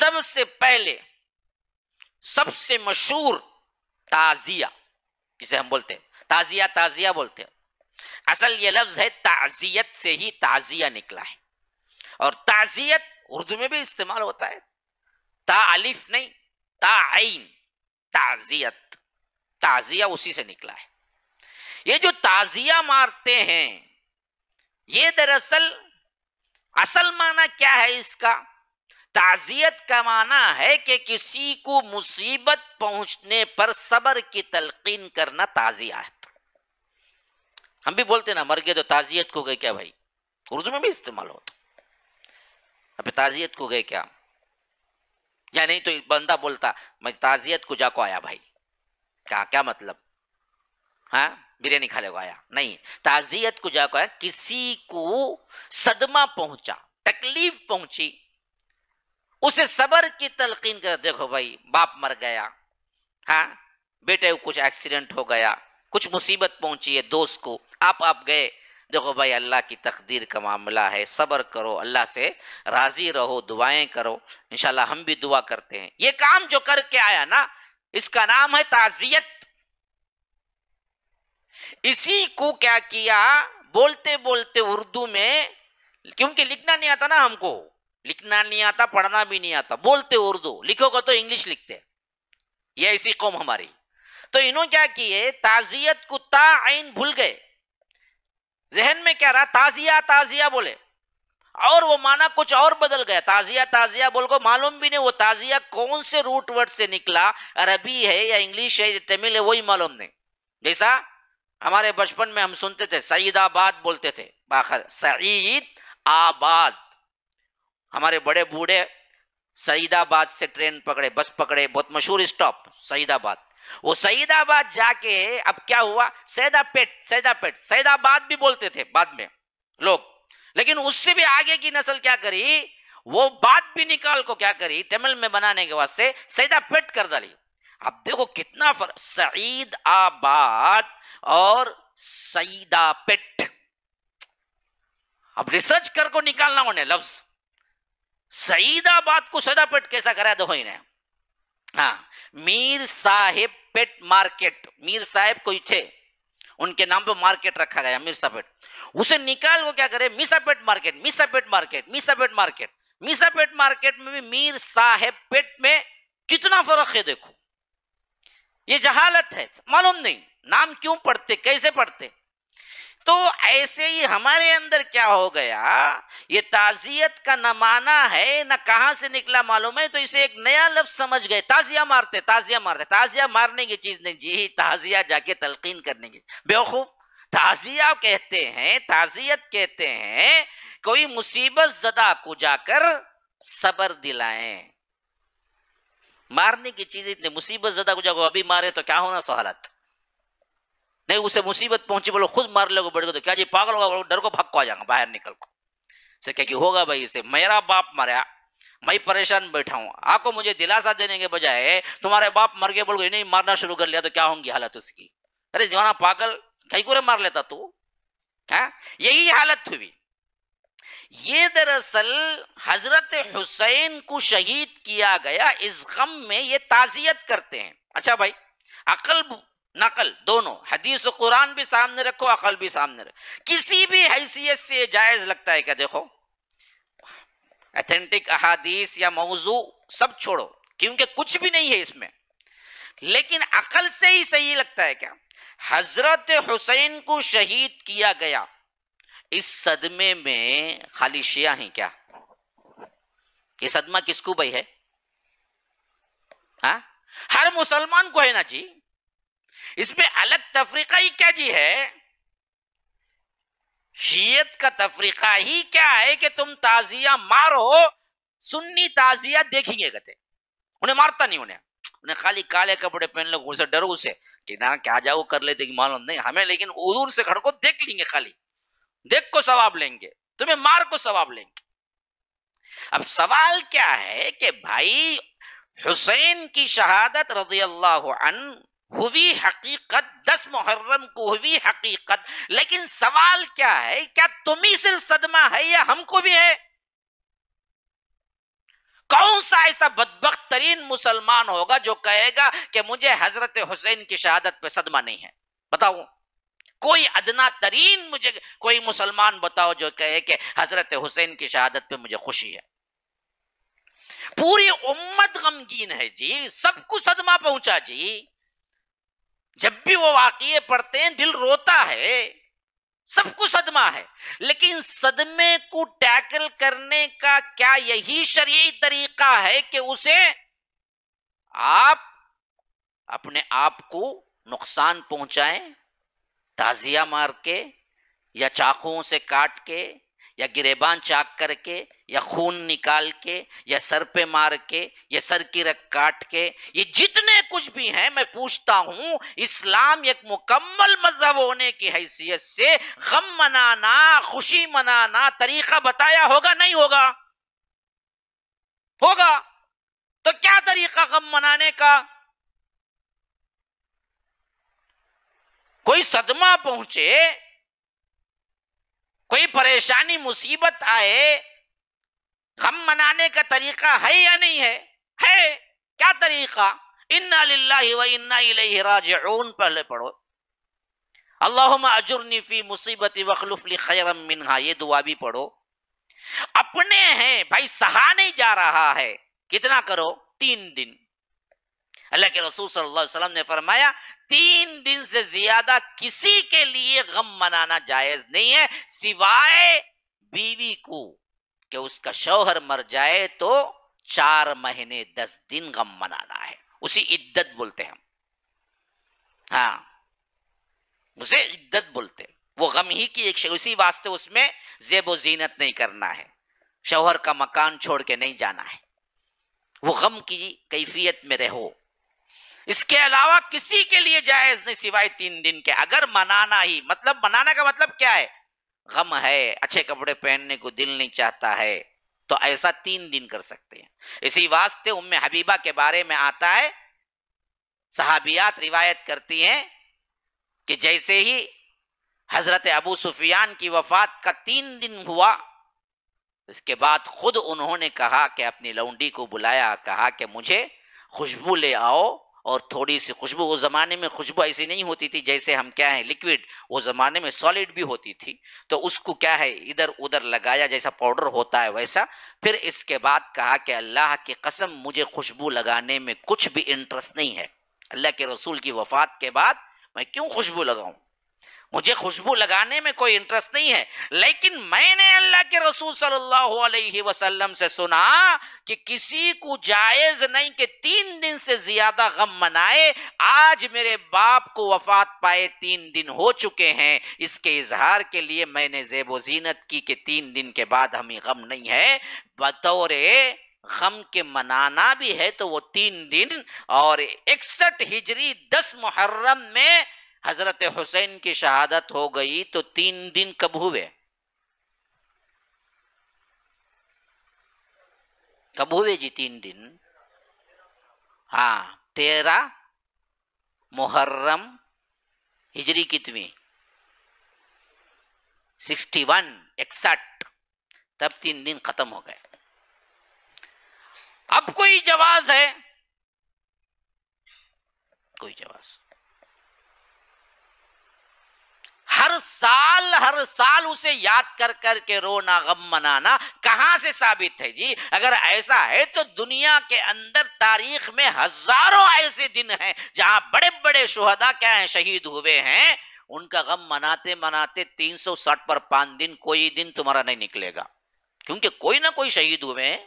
سب سے پہلے، سب سے مشہور تازیہ جسے ہم بولتے ہیں؟ تازیہ تازیہ بولتے ہیں۔ اصل یہ لفظ ہے، تعزیت سے ہی تازیہ نکلا ہے۔ اور تعزیت اردو میں بھی استعمال ہوتا ہے۔ تا الف نہیں، تا عین، تعزیت۔ تعزیہ اسی سے نکلا ہے۔ یہ جو تعزیہ مارتے ہیں، یہ دراصل اصل معنی کیا ہے اس کا؟ تعزیت کا معنی ہے کہ کسی کو مصیبت پہنچنے پر صبر کی تلقین کرنا تعزیت ہم بھی بولتے نا، مر گئے تو تعزیت کو گئے کیا بھائی؟ اردو میں بھی استعمال ہوتا۔ اب تعزیت کو گئے کیا؟ یا نہیں تو بندہ بولتا، میں تعزیت کو جا کو آیا بھائی۔ کہا، کیا مطلب؟ ہاں بریانی کھا لے کو آیا۔ نہیں، تعزیت کو جا کو آیا، کسی کو صدمہ پہنچا، تکلیف پہنچی۔ اسے صبر کی تلقین کر دیکھو بھائی، باپ مر گیا ہاں؟ بیٹے کو کچھ ایکسیڈنٹ ہو گیا، کچھ مصیبت پہنچی ہے، دوست کو، آپ آپ گئے، دیکھو بھائی، اللہ کی تقدیر کا معاملہ ہے، صبر کرو، اللہ سے راضی رہو، دعائیں کرو، انشاءاللہ ہم بھی دعا کرتے ہیں۔ یہ کام جو کر کے آیا نا، اس کا نام ہے تعزیت۔ اسی کو کیا کیا؟ بولتے بولتے اردو میں، کیونکہ لکھنا نہیں آتا نا ہم کو۔ لکھنا نہیں آتا پڑھنا بھی نہیں آتا بولتے اردو لکھو گا تو انگلش لکھتے یہ ایسی قوم ہماری تو انہوں کیا کیے تعزیت کو تا عین بھول گئے ذہن میں کیا رہا تازیہ تازیہ بولے اور وہ مانا کچھ اور بدل گیا تازیہ تازیہ بول کو معلوم بھی نہیں وہ تازیہ کون سے روٹ ورڈ سے نکلا عربی ہے یا انگلش ہے یا تمل ہے وہی معلوم نہیں جیسا ہمارے بچپن میں ہم سنتے تھے سعید آباد بولتے تھے باخر سعید آباد ہمارے بڑے بوڑھے سعید آباد سے ٹرین پکڑے، بس پکڑے، بہت مشہور اسٹاپ سعید آباد وہ سعید آباد جا کے اب کیا ہوا؟ سیدا پیٹ سیدا پیٹ سعید آباد بھی بولتے تھے بعد میں لوگ۔ لیکن اس سے بھی آگے کی نسل کیا کری؟ وہ بات بھی نکال کو کیا کری؟ تمل میں بنانے کے واسطے سیدا پیٹ کر ڈالی۔ اب دیکھو کتنا فرق سعید آباد اور سعیدہ پیٹ اب ریسرچ کر کو نکالنا انہیں لفظ۔ سعید آباد کو سیدا پیٹ کیسا کرا دو انہیں۔ ہاں میر صاحب پیٹ مارکیٹ، میر صاحب کوئی تھے، ان کے نام پہ مارکیٹ رکھا گیا، میر صاحب اسے نکال کو کیا کرے؟ میسا پیٹ مارکیٹ میسا پیٹ مارکیٹ میسا پیٹ مارکیٹ۔ میسا پیٹ مارکیٹ میں بھی میر صاحب پیٹ میں کتنا فرق ہے؟ دیکھو۔ یہ جہالت ہے، معلوم نہیں۔ نام کیوں پڑھتے؟ کیسے پڑھتے؟ تو ایسے ہی ہمارے اندر کیا ہو گیا؟ یہ تعزیت کا نہ مانا ہے، نہ کہاں سے نکلا معلوم ہے، تو اسے ایک نیا لفظ سمجھ گئے۔ تازیہ مارتے تازیہ مارتے تازیہ مارنے کی چیز نہیں جی تازیہ جا کے تلقین کرنے کی۔ بیوقوف تازیہ کہتے ہیں، تعزیت کہتے ہیں، کوئی مصیبت زدہ کو جا کر صبر دلائیں۔ مارنے کی چیز اتنی، مصیبت زدہ کو جا کو ابھی مارے تو کیا ہونا سہالت نہیں اسے مصیبت پہنچی بولو خود مار لے گا بڑے تو کیا جی پاگل ہوگا ڈر کو بھگ کو آ جائے گا، باہر نکل کو۔ سے کہ ہوگا بھائی اسے میرا باپ مریا، میں پریشان بیٹھا ہوں۔ آپ کو مجھے دلاسا دینے کے بجائے تمہارے باپ مر گئے بول گئے نہیں، مارنا شروع کر لیا تو کیا ہوں گی حالت اس کی؟ ارے جوانا پاگل کئی کو مار لیتا تو؟ ہاں؟ یہی حالت ہوئی۔ یہ دراصل حضرت حسین کو شہید کیا گیا، اس غم میں یہ تعزیت کرتے ہیں۔ اچھا بھائی، عقل نقل، دونوں، حدیث و قرآن بھی سامنے رکھو، عقل بھی سامنے رکھو۔ کسی بھی حیثیت سے جائز لگتا ہے کیا دیکھو اتھینٹک احادیث یا موضوع سب چھوڑو، کیونکہ کچھ بھی نہیں ہے اس میں۔ لیکن عقل سے ہی صحیح لگتا ہے کیا؟ حضرت حسین کو شہید کیا گیا۔ اس صدمے میں خالی شیعہ ہیں کیا؟ یہ صدمہ کس کو بھائی ہے؟ ہاں؟ ہر مسلمان کو ہے نا جی؟ اس میں الگ تفریقہ ہی کیا جی ہے؟ شیعت کا تفریقہ ہی کیا ہے کہ تم تازیہ مارو، سنی تازیہ دیکھیں گے کہتے انہیں مارتا نہیں انہیں۔ انہیں خالی کالے کپڑے پہن لو اسے ڈرو سے کہ نہ، کیا جاؤ کر لیتے کہ معلوم نہیں۔ ہمیں لیکن ادور سے کھڑ کو دیکھ لیں گے خالی۔ دیکھ کو ثواب لیں گے۔ تمہیں مار کو ثواب لیں گے۔ اب سوال کیا ہے کہ بھائی حسین کی شہادت رضی اللہ عنہ ہوئی حقیقت، دس محرم کو ہوئی حقیقت، لیکن سوال کیا ہے؟ کیا تم ہی صرف صدمہ ہے یا ہم کو بھی ہے؟ کون سا ایسا بدبخت ترین مسلمان ہوگا جو کہے گا کہ مجھے حضرت حسین کی شہادت پہ صدمہ نہیں ہے؟ بتاؤ کوئی ادنا ترین مجھے، کوئی مسلمان بتاؤ جو کہے کہ حضرت حسین کی شہادت پہ مجھے خوشی ہے۔ پوری امت غمگین ہے جی سب کو صدمہ پہنچا جی۔ جب بھی وہ واقعے پڑھتے ہیں، دل روتا ہے۔ سب کو صدمہ ہے۔ لیکن صدمے کو ٹیکل کرنے کا کیا یہی شرعی طریقہ ہے کہ اسے آپ اپنے آپ کو نقصان پہنچائیں، تازیہ مار کے یا چاقوں سے کاٹ کے یا گریبان چاک کر کے، یا خون نکال کے، یا سر پہ مار کے، یا سر کی رکھ کاٹ کے، یہ جتنے کچھ بھی ہیں میں پوچھتا ہوں، اسلام ایک مکمل مذہب ہونے کی حیثیت سے غم منانا، خوشی منانا طریقہ بتایا ہوگا، نہیں ہوگا؟ ہوگا؟ تو کیا طریقہ غم منانے کا؟ کوئی صدمہ پہنچے کوئی پریشانی مصیبت آئے، غم منانے کا طریقہ ہے یا نہیں ہے؟ ہے۔ کیا طریقہ؟ انا للہ و انا الیہ راجعون۔ پہلے پڑھو۔ اللہم اجرنی فی مصیبت وخلف لی خیرم منہا یہ دعا بھی پڑھو۔ اپنے ہیں، بھائی، سہا نہیں جا رہا ہے۔ کتنا کرو؟ تین دن۔ اللہ کے رسول صلی اللہ علیہ وسلم نے فرمایا، تین دن سے زیادہ کسی کے لیے غم منانا جائز نہیں ہے، سوائے بیوی کو، کہ اس کا شوہر مر جائے تو چار مہینے، دس دن غم منانا ہے۔ اسی عدت بولتے ہیں ہاں۔ اسے عدت بولتے وہ غم ہی کی ایک اسی واسطے اس میں زیب و زینت نہیں کرنا ہے۔ شوہر کا مکان چھوڑ کے نہیں جانا ہے۔ وہ غم کی کیفیت میں رہو۔ اس کے علاوہ کسی کے لیے جائز نہیں سوائے تین دن کے۔ اگر منانا ہی مطلب منانا کا مطلب کیا ہے؟ غم ہے، اچھے کپڑے پہننے کو دل نہیں چاہتا ہے، تو ایسا تین دن کر سکتے ہیں۔ اسی واسطے ام حبیبہ کے بارے میں آتا ہے، صحابیات روایت کرتی ہیں کہ جیسے ہی حضرت ابو سفیان کی وفات کا تین دن ہوا، اس کے بعد خود انہوں نے کہا کہ اپنی لونڈی کو بلایا، کہا کہ مجھے خوشبو لے آؤ۔ اور تھوڑی سی خوشبو، وہ زمانے میں خوشبو ایسی نہیں ہوتی تھی جیسے ہم کیا ہیں لکوڈ وہ زمانے میں سالڈ بھی ہوتی تھی۔ تو اس کو کیا ہے، ادھر ادھر لگایا، جیسا پاؤڈر ہوتا ہے ویسا۔ پھر اس کے بعد کہا کہ اللہ کی قسم، مجھے خوشبو لگانے میں کچھ بھی انٹرسٹ نہیں ہے۔ اللہ کے رسول کی وفات کے بعد میں کیوں خوشبو لگاؤں؟ مجھے خوشبو لگانے میں کوئی انٹرسٹ نہیں ہے۔ لیکن میں نے اللہ کے رسول صلی اللہ علیہ وسلم سے سنا کہ کسی کو جائز نہیں کہ تین دن سے زیادہ غم منائے۔ آج میرے باپ کو وفات پائے تین دن ہو چکے ہیں۔ اس کے اظہار کے لیے میں نے زیب و زینت کی کہ تین دن کے بعد ہمیں غم نہیں ہے۔ بطور غم کے منانا بھی ہے تو وہ تین دن اور اکسٹھ ہجری دس محرم میں حضرت حسین کی شہادت ہو گئی تو تین دن کب ہوئے؟ کب ہوئے جی تین دن؟ ہاں تیرہ محرم ہجری کتویں سکسٹی ون، اکسٹھ۔ تب تین دن ختم ہو گئے۔ اب کوئی جواز ہے؟ کوئی جواز۔ ہر سال ہر سال اسے یاد کر کر کے رونا، غم منانا کہاں سے ثابت ہے جی؟ اگر ایسا ہے تو دنیا کے اندر تاریخ میں ہزاروں ایسے دن ہیں جہاں بڑے بڑے شہدا کیا ہیں، شہید ہوئے ہیں، ان کا غم مناتے مناتے تین سو ساٹھ پر پانچ دن، کوئی دن تمہارا نہیں نکلے گا۔ کیونکہ کوئی نہ کوئی شہید ہوئے ہیں۔